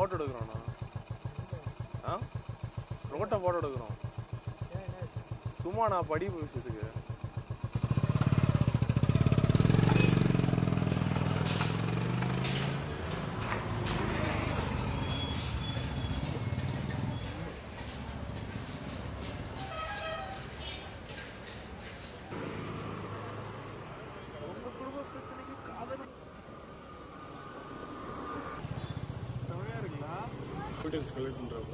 Photo எடுக்கிறோண்ணா ஆ? ரோட்டை photo எடுக்கிறோம். சும்மா நான் படிப்பு விஷயத்துக்கு. டீடைல்ஸ் கலெக்ட் பண்றப்ப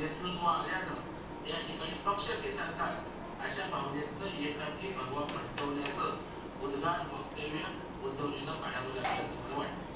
नेतृत्व आल्यानं या ठिकाणी पक्ष की सरकार अशा भावनेतनं एकाकी भगवा फटकवण्याचं उद्गार वक्तव्य उद्धवजीनं काढावं लागलं असं मला वाटतं.